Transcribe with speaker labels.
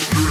Speaker 1: Three.